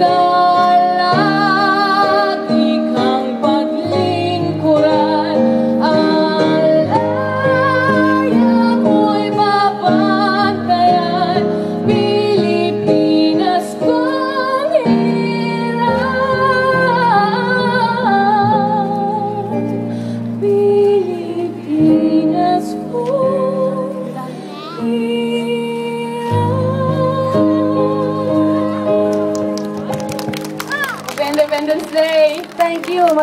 know. Independence Day. Thank you.